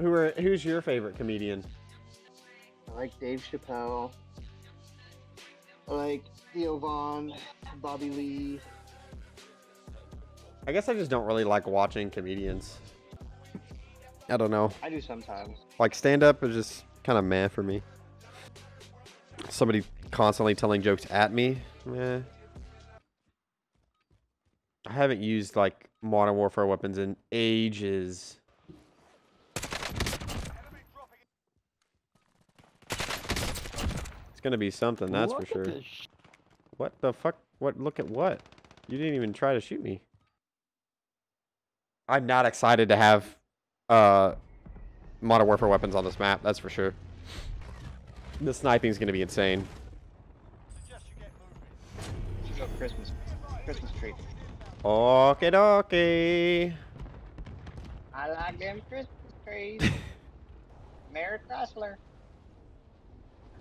Who are who's your favorite comedian? I like Dave Chappelle. I like Theo Von, Bobby Lee. I guess I just don't really like watching comedians. I don't know. I do sometimes. Like stand up is just kind of meh for me. Somebody constantly telling jokes at me, meh. I haven't used like modern warfare weapons in ages. Gonna be something, that's Look for at sure. this What the fuck? What? Look at what? You didn't even try to shoot me. I'm not excited to have uh, Modern Warfare weapons on this map. That's for sure. The sniping is going to be insane. She's a Christmas Christmas tree. Okay, dokie. I like them Christmas trees. Merry Chrysler.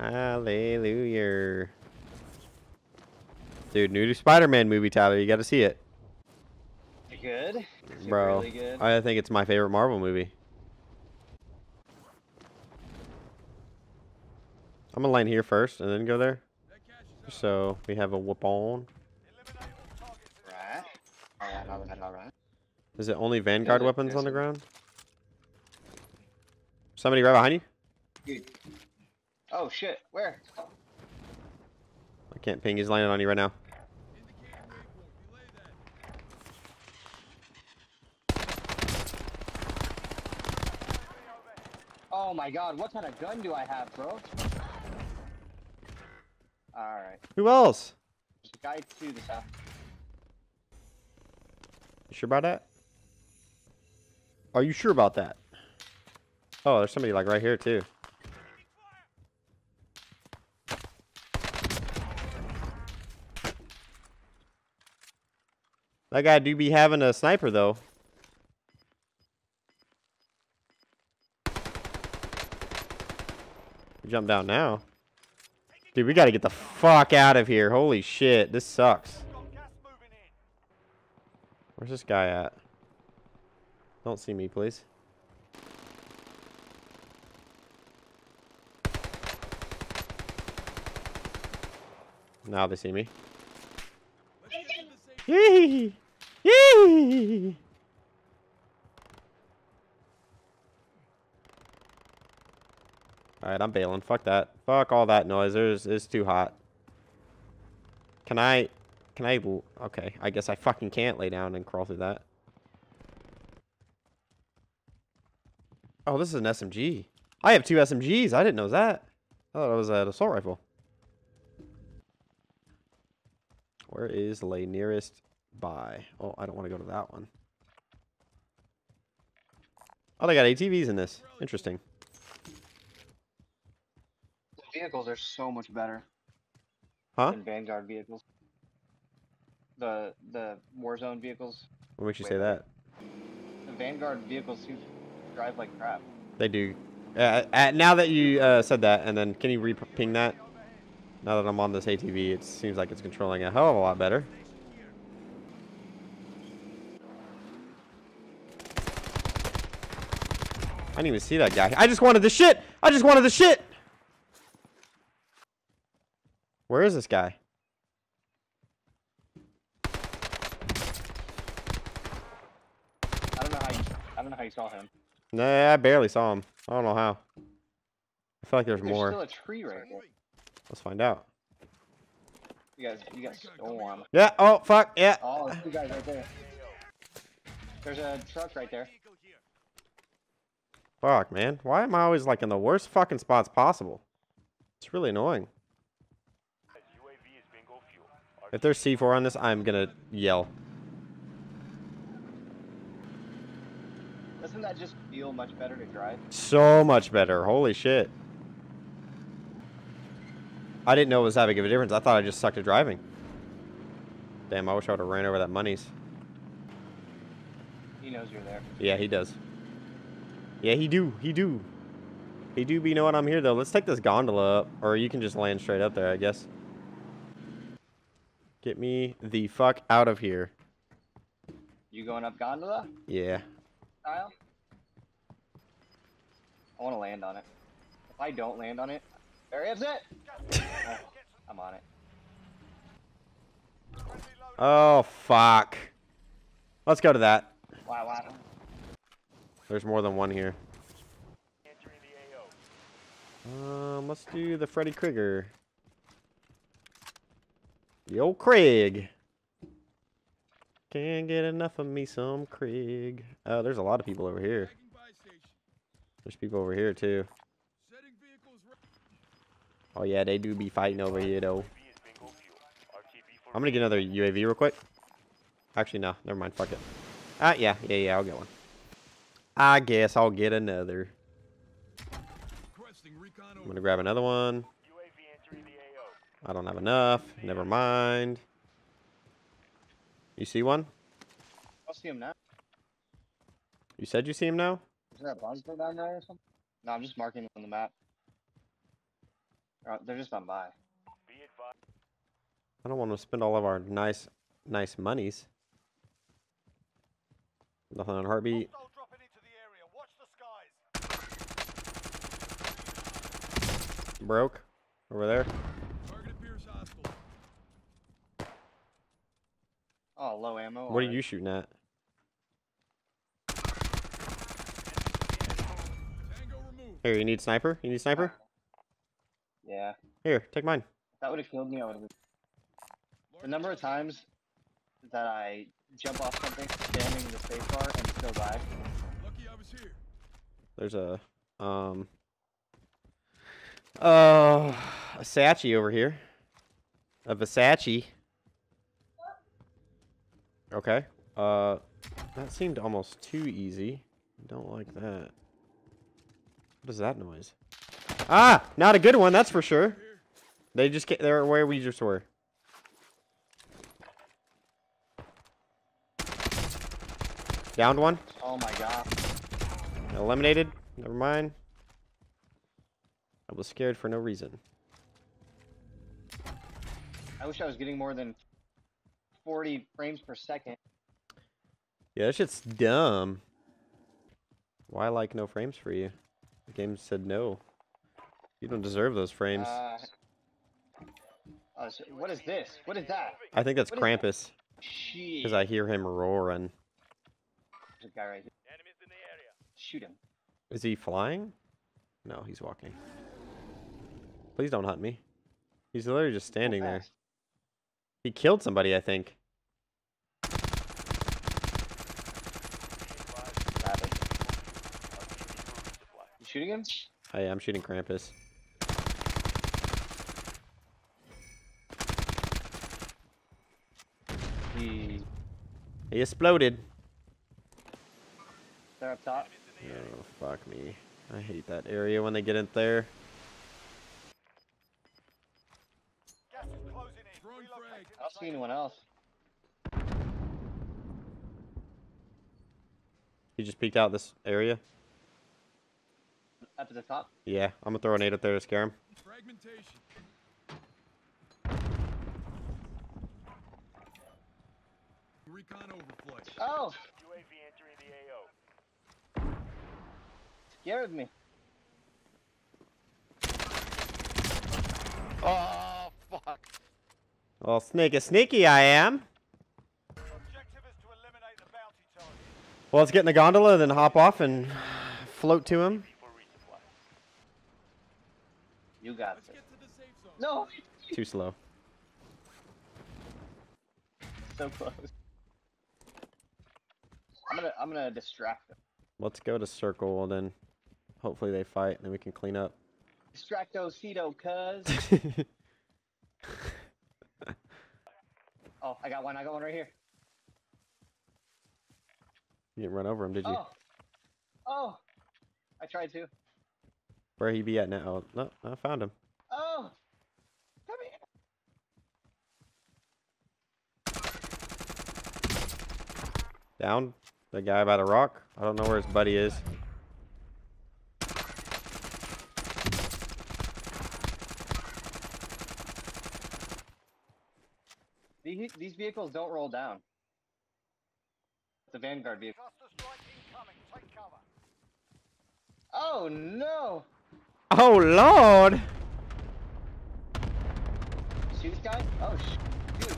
Hallelujah. Dude, new Spider-Man movie, Tyler. You got to see it, good? Bro. Really good. I think it's my favorite Marvel movie. I'm gonna land here first and then go there. So we have a whoop on. Right. Alright, alright, alright. Is it only Vanguard weapons on the ground? Somebody right behind you? Dude. Oh shit, where? I can't ping. He's landing on you right now. Oh my god, what kind of gun do I have, bro? Alright. Who else? There's a guy to the south. You sure about that? Are you sure about that? Oh, there's somebody like right here too. That guy do be having a sniper though. Jump down now. Dude, we gotta get the fuck out of here. Holy shit, this sucks. Where's this guy at? Don't see me, please. Now they see me. Yee! Yee! Alright, I'm bailing. Fuck that. Fuck all that noise. There's it's too hot. Can I can I... okay, I guess I fucking can't lay down and crawl through that. Oh, this is an SMG. I have two SMGs. I didn't know that. I thought it was an assault rifle. Where is the lay nearest buy? Oh, I don't want to go to that one. Oh, they got ATVs in this. Interesting. The vehicles are so much better Huh? than Vanguard vehicles. The the Warzone vehicles. What makes you Wait, say that? The Vanguard vehicles seem to drive like crap. They do. Uh, uh, now that you uh, said that, and then can you re-ping that? Now that I'm on this ATV, it seems like it's controlling a hell of a lot better. Didn't even see that guy. I just wanted the shit! I just wanted the shit! Where is this guy? I don't know how you I don't know how you saw him. Nah, I barely saw him. I don't know how. I feel like there's There's more. still a tree right there. Let's find out. You guys you got storm. Yeah, oh, fuck, yeah. Oh, there's two guys right there. There's a truck right there. Fuck, man. Why am I always like in the worst fucking spots possible? It's really annoying. If there's C4 on this, I'm gonna yell. Doesn't that just feel much better to drive? So much better. Holy shit. I didn't know it was that big of a difference. I thought I just sucked at driving. Damn, I wish I would have ran over that monies. He knows you're there. Yeah, he does. Yeah, he do. He do. He do be knowing I'm here, though. Let's take this gondola up. Or you can just land straight up there, I guess. Get me the fuck out of here. You going up gondola, Yeah. Kyle? I want to land on it. If I don't land on it, there is it. Oh, I'm on it. Oh, fuck. Let's go to that. Wow, wow. There's more than one here. Um, let's do the Freddy. The old Craig. Can't get enough of me some Craig. Oh, there's a lot of people over here. There's people over here too. Oh yeah, they do be fighting over here though. I'm gonna get another UAV real quick. Actually, no, never mind. Fuck it. Ah, yeah, yeah, yeah. I'll get one. I guess I'll get another. I'm gonna grab another one. I don't have enough. Never mind. You see one? I'll see him now. You said you see him now? Is there a bunker down there or something? No, I'm just marking on the map. Uh, they're just on by. I don't want to spend all of our nice, nice monies. Nothing on heartbeat. Broke. Over there. Target appears hostile. Oh, low ammo. What are you shooting at? Tango. Here, you need sniper? You need sniper? Yeah. Here, take mine. If that would have killed me, I would have. The number of times that I jump off something, spamming the space bar, and still die. Lucky I was here. There's a um uh a Sachi over here. A Versace. Okay. Uh that seemed almost too easy. Don't like that. What is that noise? Ah, not a good one, that's for sure. They just get they're where we just were. Downed one. Oh my god. Eliminated. Never mind. I was scared for no reason. I wish I was getting more than 40 frames per second. Yeah, that shit's dumb. Why like no frames for you? The game said no. You don't deserve those frames. Uh, uh, so- what is this? What is that? I think that's what is that? Krampus. Because I hear him roaring. There's a guy right here. Shoot him. Is he flying? No, he's walking. Please don't hunt me. He's literally just Go standing there. He killed somebody, I think. Rapid. You shooting him? Oh, hey, I'm shooting Krampus. He. He exploded. They're up top. Oh, fuck me. I hate that area when they get in there. See anyone else. He just peeked out this area. Up at the top. Yeah, I'm gonna throw a nade up there to scare him. Fragmentation. Recon overflight. Oh! Scared me. Oh, fuck. Well, sneaky sneaky I am. Is to the. Well, let's get in the gondola, then hop off and float to him. You got Let's it. get to the safe zone. No! Too slow. So close. I'm gonna I'm gonna distract them. Let's go to circle, and then hopefully they fight, and then we can clean up. Distracto Cedo, cuz. Oh, I got one. I got one right here. you didn't run over him, did you? Oh. Oh. I tried to. Where he be at now? Oh, no, I found him. Oh. Come here. Down. The guy by the rock. I don't know where his buddy is. These, these vehicles don't roll down. The Vanguard vehicle. Cluster strike incoming. Take cover. Oh no! Oh lord! See this guy? Oh sh dude.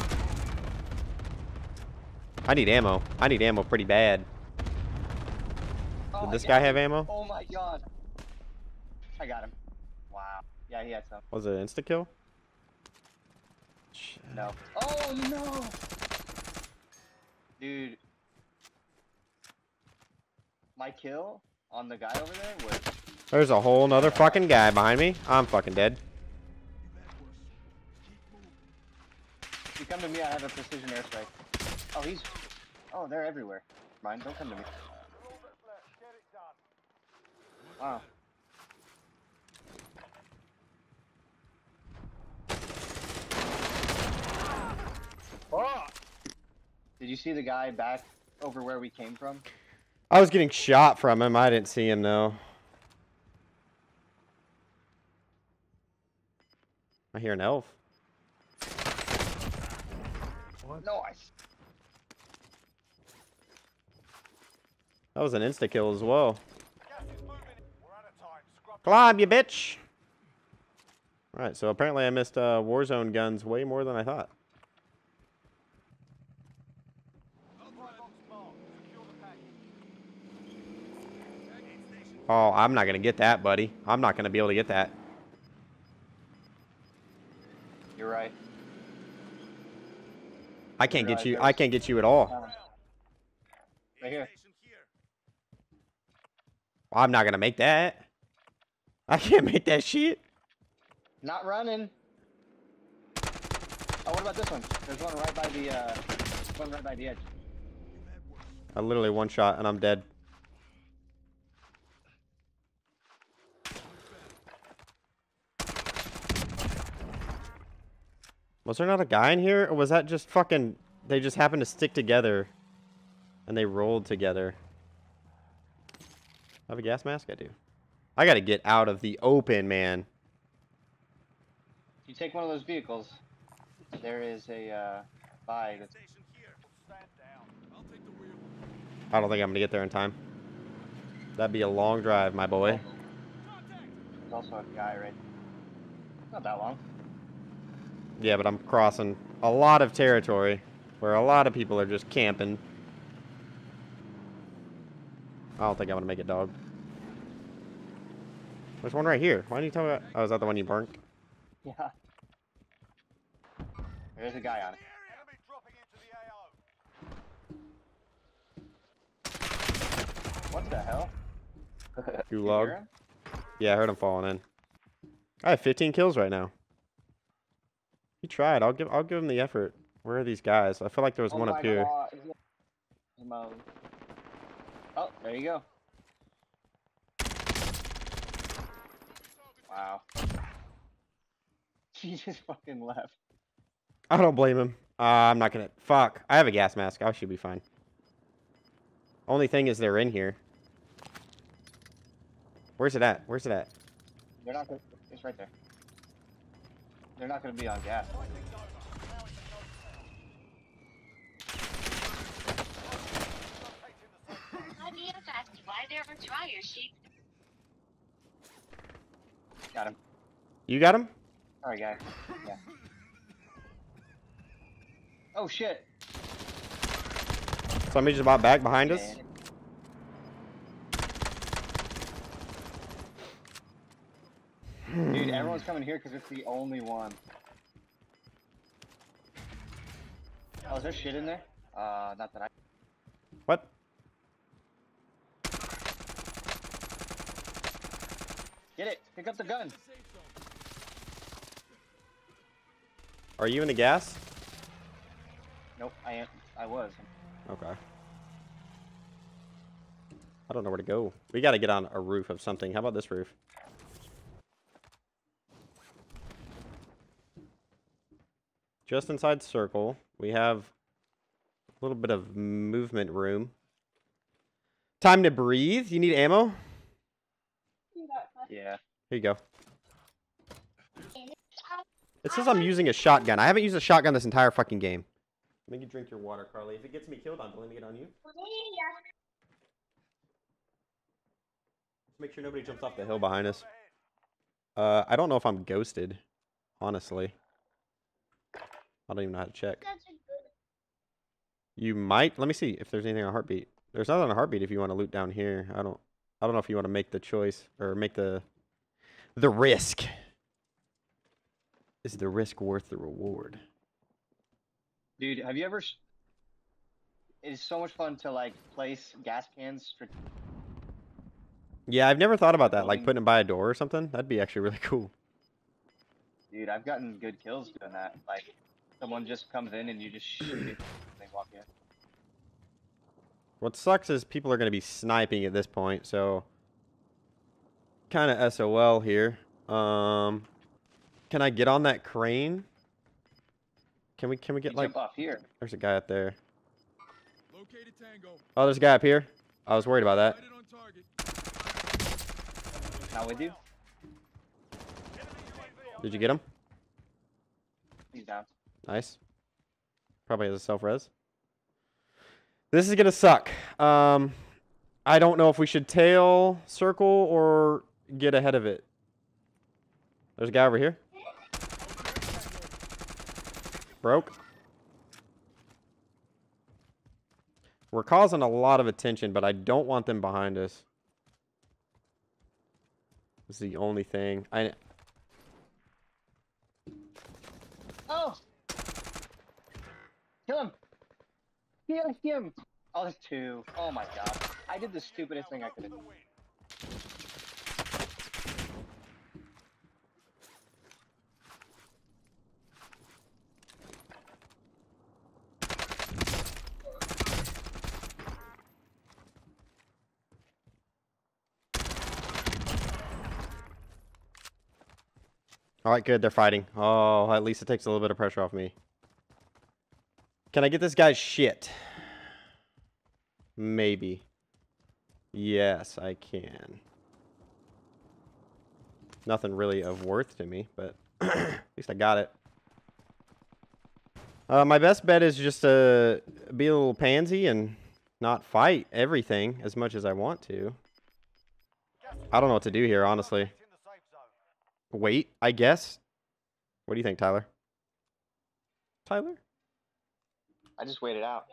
I need ammo. I need ammo pretty bad. Oh, Did I this guy him. have ammo? Oh my god. I got him. Wow. Yeah, he had some. Was it an insta kill? Shit. No. Oh no! Dude. My kill on the guy over there was There's a whole nother fucking guy behind me. I'm fucking dead. If you come to me, I have a precision airstrike. Oh, he's. Oh, they're everywhere. Mine, don't come to me. All that's left. Get it done. Wow. Did you see the guy back over where we came from? I was getting shot from him. I didn't see him though. I hear an elf. No, I. That was an insta kill as well. Gas is moving. We're out of time. Scrub. Climb, you bitch! Alright, so apparently I missed uh, Warzone guns way more than I thought. Oh, I'm not gonna get that, buddy. I'm not gonna be able to get that. You're right. I can't Right, get you. there's- I can't get you at all. Um, here. I'm not gonna make that. I can't make that shit. Not running. Oh, what about this one? There's one right by the. uh One right by the edge. I literally one shot and I'm dead. Was there not a guy in here, or was that just fucking? They just happened to stick together, and they rolled together. I have a gas mask. I do. I gotta get out of the open, man. You take one of those vehicles. There is a uh, buy that's Stand down. I'll take the wheel. I don't think I'm gonna get there in time. That'd be a long drive, my boy. There's also a guy right. Not that long. Yeah, but I'm crossing a lot of territory where a lot of people are just camping. I don't think I'm gonna make it, dog. There's one right here. Why didn't you tell me? That? Oh, is that the one you burnt? Yeah. There's a guy on it. Enemy dropping into the AO. What the hell? You Gulag. Yeah, I heard him falling in. I have 15 kills right now. He tried. I'll give. I'll give him the effort. Where are these guys? I feel like there was Oh one up here. God. Mo- Oh, there you go. Wow. He just fucking left. I don't blame him. Uh, I'm not gonna. Fuck. I have a gas mask. I should be fine. Only thing is they're in here. Where's it at? Where's it at? They're not. It's right there. They're not gonna be on gas. IDF asked why there were dryer sheets Got him. You got him? Alright, guy. Yeah. Oh shit. Somebody just bought back behind us. Dude, everyone's coming here because it's the only one. Oh, is there shit in there? Uh, not that I. What? Get it! Pick up the gun! Are you in the gas? Nope, I am. I was. Okay. I don't know where to go. We gotta get on a roof of something. How about this roof? Just inside circle, we have a little bit of movement room. Time to breathe. You need ammo? Yeah. Here you go. It says I'm using a shotgun. I haven't used a shotgun this entire fucking game. Make you drink your water, Carly. If it gets me killed, I'm blaming it on you. Make sure nobody jumps off the hill behind us. Uh, I don't know if I'm ghosted, honestly. I don't even know how to check. You might. Let me see if there's anything on heartbeat. There's nothing on heartbeat if you want to loot down here. I don't. I don't know if you want to make the choice or make the the risk. Is the risk worth the reward? Dude, have you ever? It's so much fun to like place gas cans. Yeah, I've never thought about that. Like putting it by a door or something. That'd be actually really cool. Dude, I've gotten good kills doing that. Like, someone just comes in and you just shoot it. and They walk in. What sucks is people are going to be sniping at this point, so kind of SOL here. Um, can I get on that crane? Can we can we You get like? jump off here. There's a guy up there. Located Tango. Oh, there's a guy up here. I was worried about that. Sighted on target. Not with you. Did you get him? He's down. Nice. Probably has a self res. This is gonna suck. Um, I don't know if we should tail, circle, or get ahead of it. There's a guy over here. Broke. We're causing a lot of attention, but I don't want them behind us. This is the only thing. I Oh! Kill him! Kill him! Oh, there's two. Oh my god. I did the stupidest thing I could have done. All right, good. They're fighting. Oh, at least it takes a little bit of pressure off me. Can I get this guy's shit? Maybe. Yes, I can. Nothing really of worth to me, but at least I got it. Uh, my best bet is just to be a little pansy and not fight everything as much as I want to. I don't know what to do here, honestly. In the safe zone. Wait, I guess. What do you think, Tyler? Tyler? I just waited out.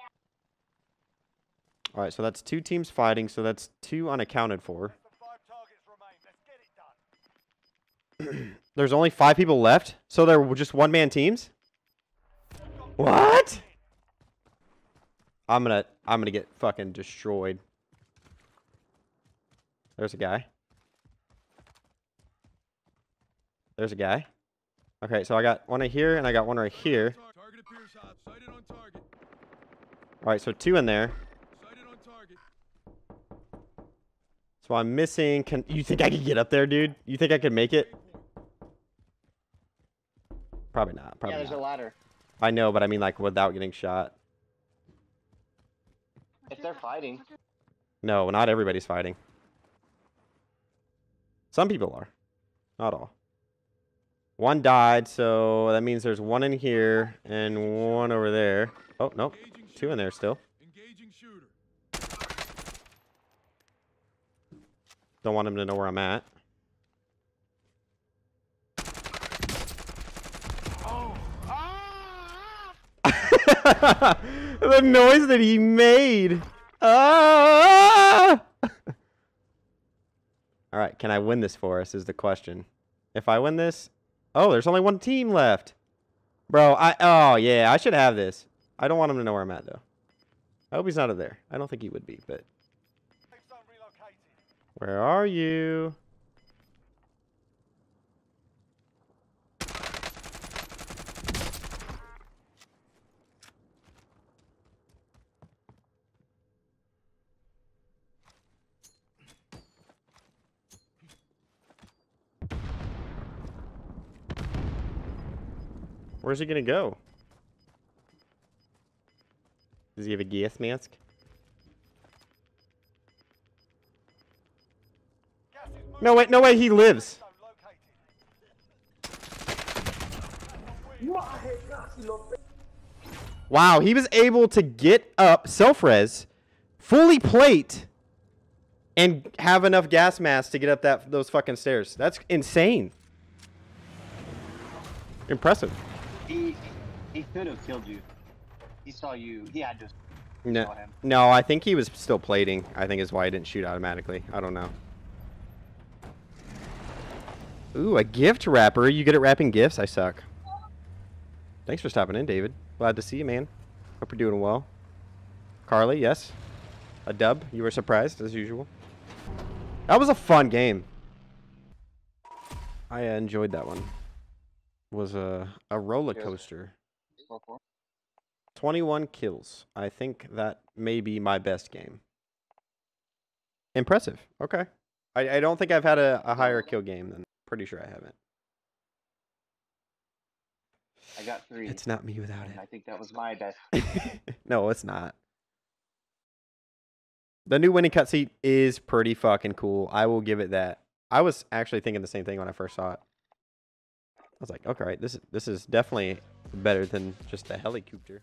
All right, so that's two teams fighting, so that's two unaccounted for. There's only five people left, so they're just one man teams. What? I'm gonna, I'm gonna get fucking destroyed. There's a guy. There's a guy. Okay, so I got one right here, and I got one right here. All right, so two in there. So I'm missing. Can you think I could get up there, dude? You think I could make it? Probably not. Probably yeah, there's not. a ladder. I know, but I mean like without getting shot. If they're fighting, No, not everybody's fighting. Some people are. Not all. One died, so that means there's one in here and one over there. Oh, nope. Two in there still. Engaging shooter. Don't want him to know where I'm at. Oh. Ah. the noise that he made. Ah! All right, can I win this for us is the question. If I win this, oh, there's only one team left. Bro, I oh yeah, I should have this. I don't want him to know where I'm at though. I hope he's not up there. I don't think he would be, but. Where are you? Where's he gonna go? Does he have a gas mask? Gas is moving. No way, no way, he lives. Wow, he was able to get up self res, fully plate, and have enough gas mask to get up that those fucking stairs. That's insane. Impressive. He he could have killed you. He saw you. He had to. No, saw him. no, I think he was still plating. I think is why he didn't shoot automatically. I don't know. Ooh, a gift wrapper. You good at wrapping gifts? I suck. Thanks for stopping in, David. Glad to see you, man. Hope you're doing well. Carly, yes. A dub. You were surprised, as usual. That was a fun game. I uh, enjoyed that one. Was a a roller coaster. Four, four. 21 kills. I think that may be my best game. Impressive. Okay. I, I don't think I've had a, a higher kill game than. Pretty sure I haven't. I got three. It's not me without and I think that was my best. no, it's not. The new winning cutscene is pretty fucking cool. I will give it that. I was actually thinking the same thing when I first saw it. I was like, okay, right, this this is definitely better than just a helicopter.